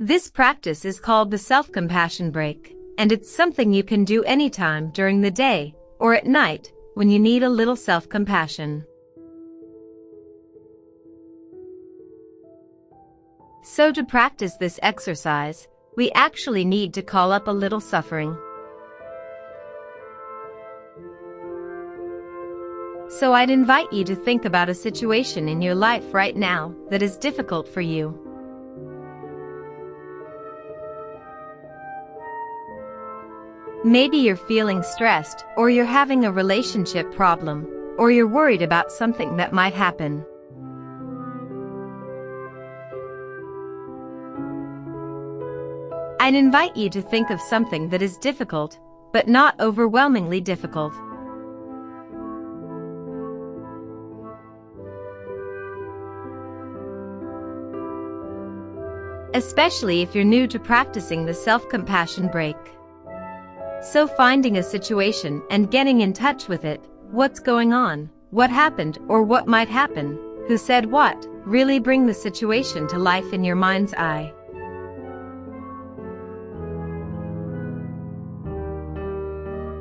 This practice is called the self-compassion break, and it's something you can do anytime during the day or at night when you need a little self-compassion. So to practice this exercise, we actually need to call up a little suffering. So I'd invite you to think about a situation in your life right now that is difficult for you. Maybe you're feeling stressed, or you're having a relationship problem, or you're worried about something that might happen. I'd invite you to think of something that is difficult, but not overwhelmingly difficult. Especially if you're new to practicing the self-compassion break. So finding a situation and getting in touch with it, what's going on, what happened or what might happen, who said what, really bring the situation to life in your mind's eye.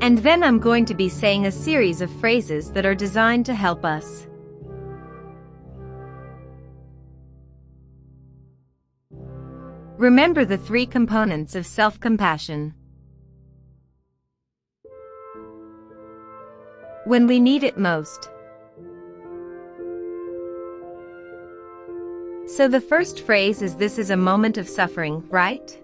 And then I'm going to be saying a series of phrases that are designed to help us. Remember the three components of self-compassion. When we need it most. So the first phrase is this is a moment of suffering, right?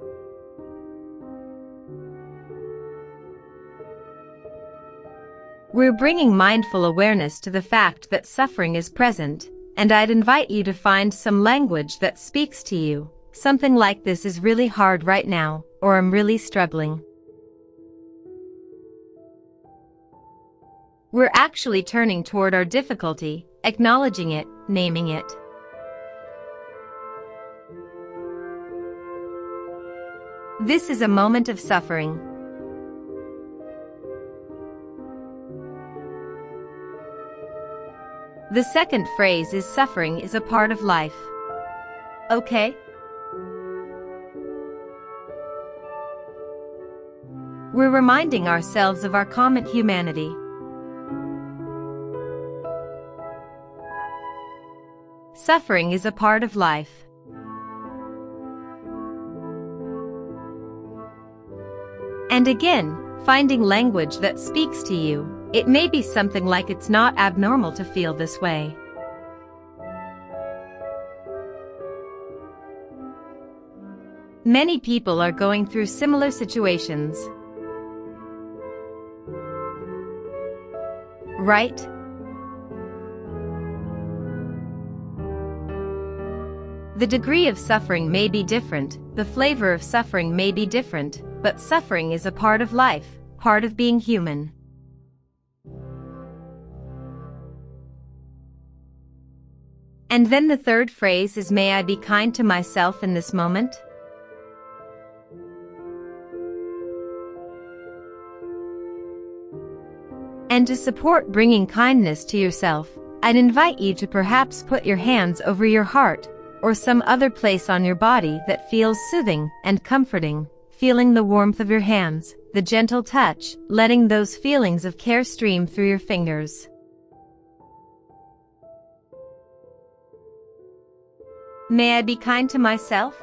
We're bringing mindful awareness to the fact that suffering is present, and I'd invite you to find some language that speaks to you. Something like this is really hard right now, or I'm really struggling. We're actually turning toward our difficulty, acknowledging it, naming it. This is a moment of suffering. The second phrase is suffering is a part of life. Okay? We're reminding ourselves of our common humanity. Suffering is a part of life. And again, finding language that speaks to you, it may be something like it's not abnormal to feel this way. Many people are going through similar situations. Right? The degree of suffering may be different, the flavor of suffering may be different, but suffering is a part of life, part of being human. And then the third phrase is may I be kind to myself in this moment? And to support bringing kindness to yourself, I'd invite you to perhaps put your hands over your heart or some other place on your body that feels soothing and comforting, feeling the warmth of your hands, the gentle touch, letting those feelings of care stream through your fingers. May I be kind to myself?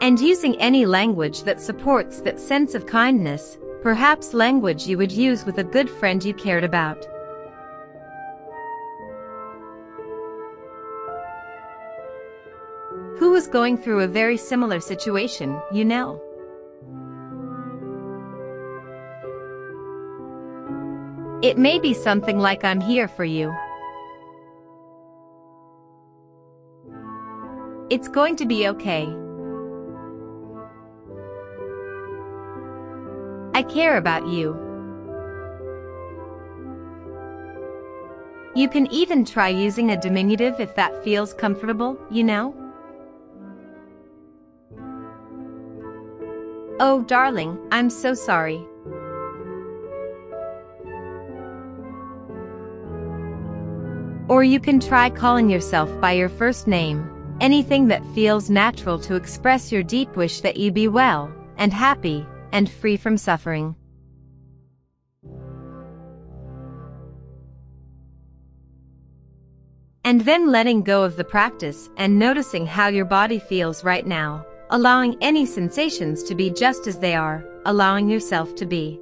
And using any language that supports that sense of kindness, perhaps language you would use with a good friend you cared about. Who was going through a very similar situation, you know? It may be something like I'm here for you. It's going to be okay. I care about you. You can even try using a diminutive if that feels comfortable, you know? Oh, darling, I'm so sorry. Or you can try calling yourself by your first name, anything that feels natural to express your deep wish that you be well, and happy, and free from suffering. And then letting go of the practice and noticing how your body feels right now, allowing any sensations to be just as they are, allowing yourself to be.